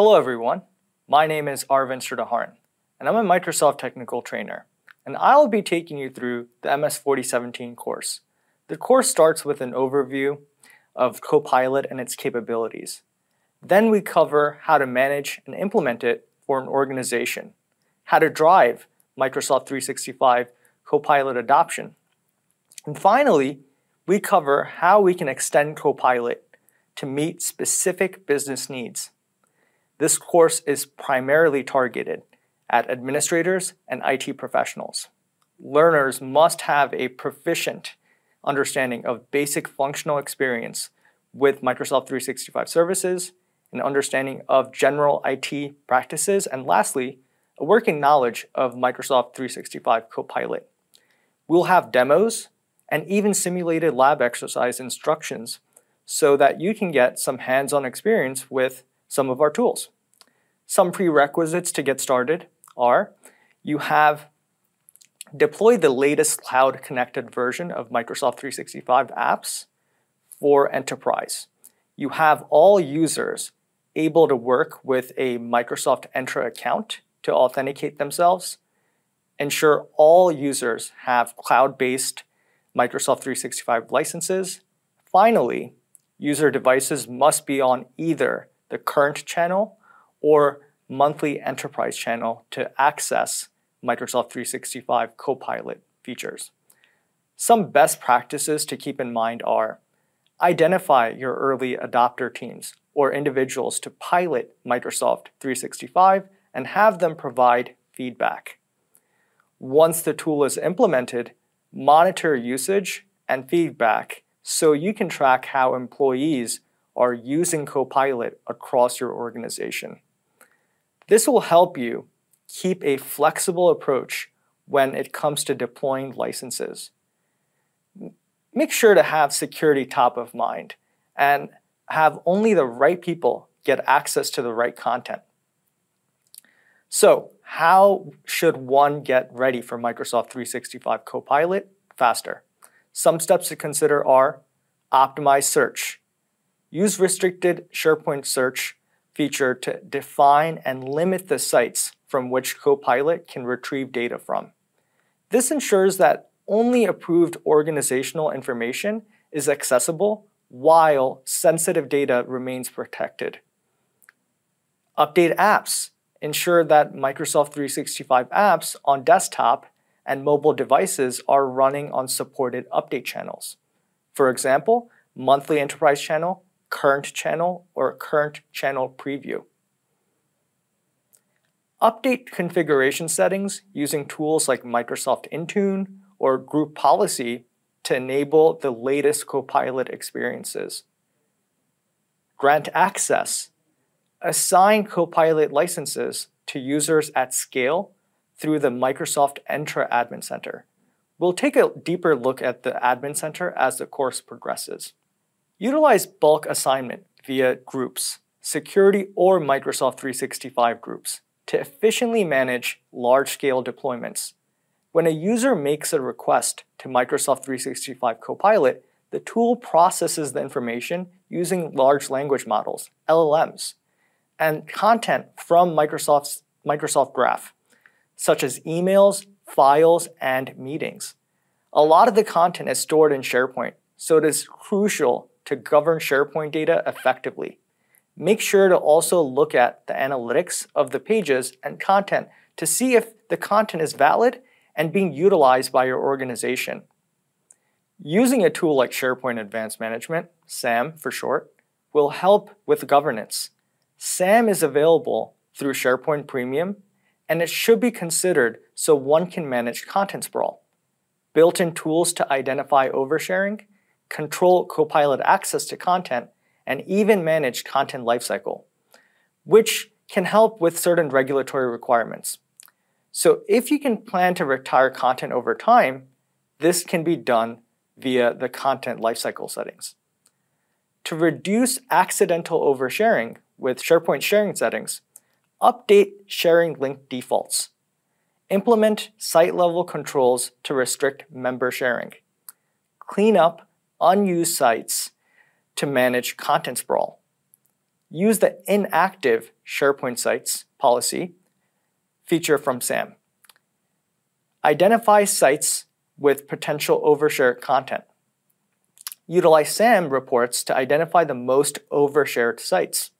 Hello everyone, my name is Aravind Sridharan, and I'm a Microsoft Technical Trainer, and I'll be taking you through the MS 4017 course. The course starts with an overview of Copilot and its capabilities. Then we cover how to manage and implement it for an organization, how to drive Microsoft 365 Copilot adoption. And finally, we cover how we can extend Copilot to meet specific business needs. This course is primarily targeted at administrators and IT professionals. Learners must have a proficient understanding of basic functional experience with Microsoft 365 services, an understanding of general IT practices, and lastly, a working knowledge of Microsoft 365 Copilot. We'll have demos and even simulated lab exercise instructions so that you can get some hands-on experience with some of our tools. Some prerequisites to get started are you have deployed the latest cloud connected version of Microsoft 365 apps for enterprise. You have all users able to work with a Microsoft Entra account to authenticate themselves. Ensure all users have cloud-based Microsoft 365 licenses. Finally, user devices must be on either the current channel or monthly enterprise channel to access Microsoft 365 Copilot features. Some best practices to keep in mind are identify your early adopter teams or individuals to pilot Microsoft 365 and have them provide feedback. Once the tool is implemented, monitor usage and feedback so you can track how employees are using Copilot across your organization. This will help you keep a flexible approach when it comes to deploying licenses. Make sure to have security top of mind and have only the right people get access to the right content. So how should one get ready for Microsoft 365 Copilot faster? Some steps to consider are optimize search. Use restricted SharePoint search feature to define and limit the sites from which Copilot can retrieve data from. This ensures that only approved organizational information is accessible while sensitive data remains protected. Update apps ensure that Microsoft 365 apps on desktop and mobile devices are running on supported update channels. For example, monthly enterprise channel, current channel, or current channel preview. Update configuration settings using tools like Microsoft Intune or Group Policy to enable the latest Copilot experiences. Grant access assign Copilot licenses to users at scale through the Microsoft Entra Admin Center. We'll take a deeper look at the Admin Center as the course progresses. Utilize bulk assignment via groups, security or Microsoft 365 groups to efficiently manage large-scale deployments. When a user makes a request to Microsoft 365 Copilot, the tool processes the information using large language models, LLMs, and content from Microsoft's Microsoft Graph, such as emails, files, and meetings. A lot of the content is stored in SharePoint, so it is crucial to govern SharePoint data effectively. Make sure to also look at the analytics of the pages and content to see if the content is valid and being utilized by your organization. Using a tool like SharePoint Advanced Management, SAM for short, will help with governance SAM is available through SharePoint Premium, and it should be considered so one can manage content sprawl. Built-in tools to identify oversharing, control Copilot access to content, and even manage content lifecycle, which can help with certain regulatory requirements. So if you can plan to retire content over time, this can be done via the content lifecycle settings. To reduce accidental oversharing, with SharePoint sharing settings, update sharing link defaults, implement site-level controls to restrict member sharing, clean up unused sites to manage content sprawl, use the inactive SharePoint sites policy feature from SAM. Identify sites with potential overshare content. Utilize SAM reports to identify the most overshared sites.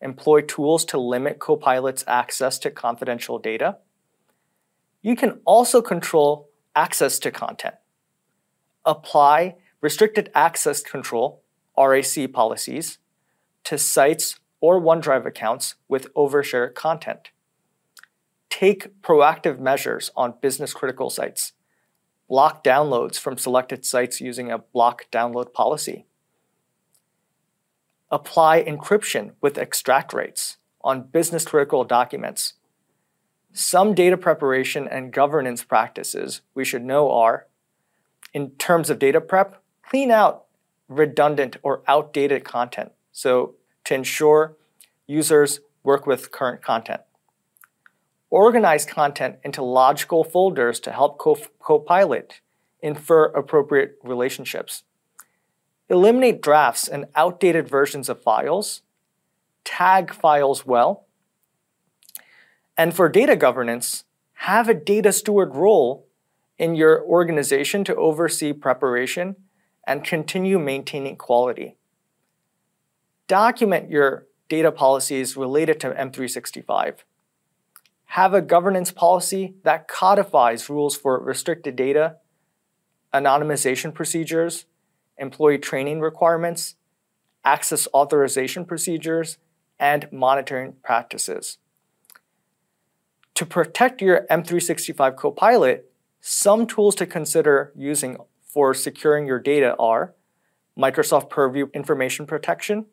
Employ tools to limit Copilot's access to confidential data. You can also control access to content. Apply restricted access control, RAC policies, to sites or OneDrive accounts with overshare content. Take proactive measures on business critical sites. Block downloads from selected sites using a block download policy. Apply encryption with extract rights on business critical documents. Some data preparation and governance practices we should know are, in terms of data prep, clean out redundant or outdated content. So to ensure users work with current content. Organize content into logical folders to help Copilot infer appropriate relationships. Eliminate drafts and outdated versions of files. Tag files well. And for data governance, have a data steward role in your organization to oversee preparation and continue maintaining quality. Document your data policies related to M365. Have a governance policy that codifies rules for restricted data, anonymization procedures, employee training requirements, access authorization procedures, and monitoring practices. To protect your M365 Copilot, some tools to consider using for securing your data are Microsoft Purview Information Protection,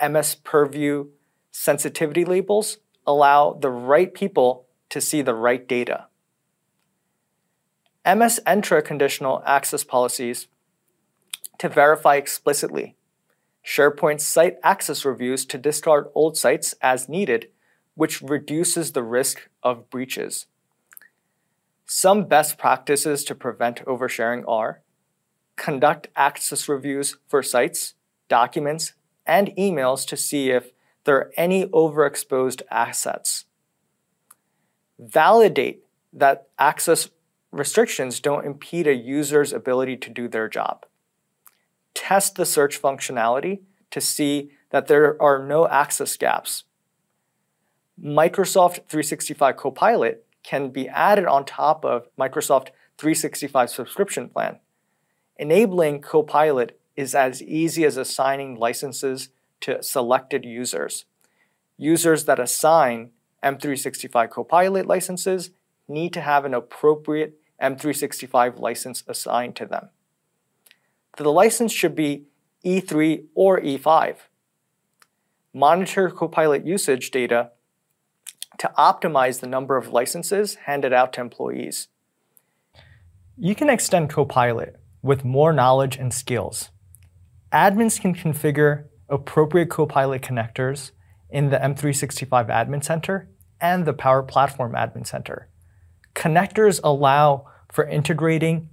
MS Purview sensitivity labels allow the right people to see the right data. MS Entra conditional access policies to verify explicitly. SharePoint site access reviews to discard old sites as needed, which reduces the risk of breaches. Some best practices to prevent oversharing are conduct access reviews for sites, documents, and emails to see if there are any overexposed assets. Validate that access restrictions don't impede a user's ability to do their job. Test the search functionality to see that there are no access gaps. Microsoft 365 Copilot can be added on top of Microsoft 365 subscription plan. Enabling Copilot is as easy as assigning licenses to selected users. Users that assign M365 Copilot licenses need to have an appropriate M365 license assigned to them. The license should be E3 or E5. Monitor Copilot usage data to optimize the number of licenses handed out to employees. You can extend Copilot with more knowledge and skills. Admins can configure appropriate Copilot connectors in the M365 Admin Center and the Power Platform Admin Center. Connectors allow for integrating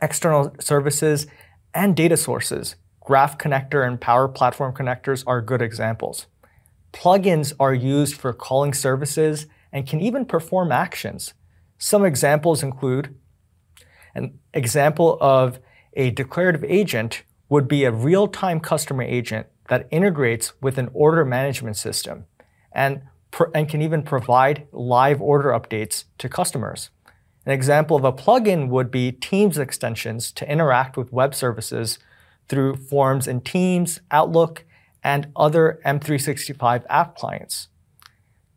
external services and data sources. Graph Connector and Power Platform connectors are good examples. Plugins are used for calling services and can even perform actions. Some examples include an example of a declarative agent would be a real-time customer agent that integrates with an order management system and, and can even provide live order updates to customers. An example of a plugin would be Teams extensions to interact with web services through forms in Teams, Outlook, and other M365 app clients.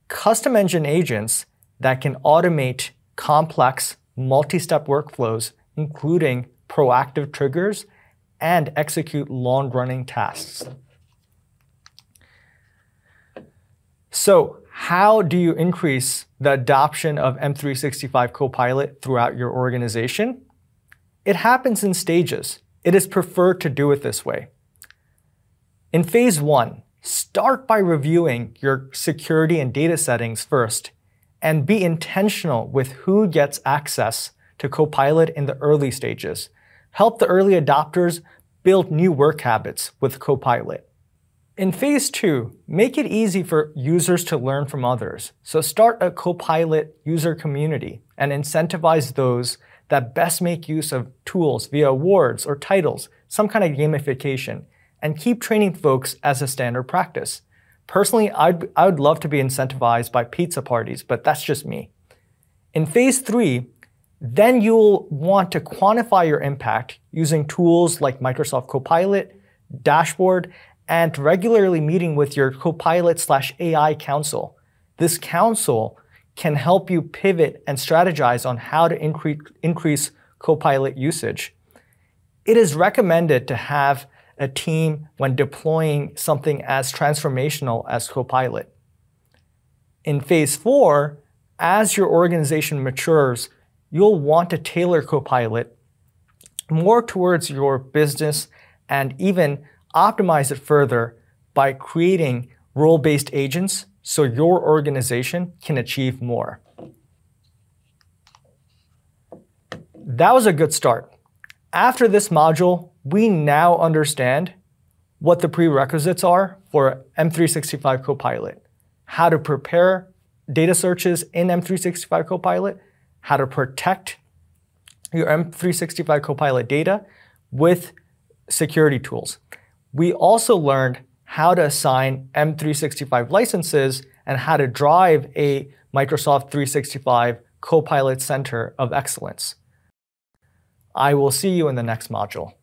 Custom engine agents that can automate complex multi-step workflows, including proactive triggers, and execute long-running tasks. So how do you increase the adoption of M365 Copilot throughout your organization? It happens in stages. It is preferred to do it this way. In phase one, start by reviewing your security and data settings first and be intentional with who gets access to Copilot in the early stages. Help the early adopters build new work habits with Copilot. In phase two, make it easy for users to learn from others. So start a Copilot user community and incentivize those that best make use of tools via awards or titles, some kind of gamification, and keep training folks as a standard practice. Personally, I'd, I would love to be incentivized by pizza parties, but that's just me. In phase three, then you'll want to quantify your impact using tools like Microsoft Copilot, Dashboard, and regularly meeting with your Copilot slash AI council. This council can help you pivot and strategize on how to increase, increase Copilot usage. It is recommended to have a team when deploying something as transformational as Copilot. In phase four, as your organization matures, you'll want to tailor Copilot more towards your business and even optimize it further by creating role-based agents so your organization can achieve more. That was a good start. After this module, we now understand what the prerequisites are for M365 Copilot, how to prepare data searches in M365 Copilot, how to protect your M365 Copilot data with security tools. We also learned how to assign M365 licenses and how to drive a Microsoft 365 Copilot Center of Excellence. I will see you in the next module.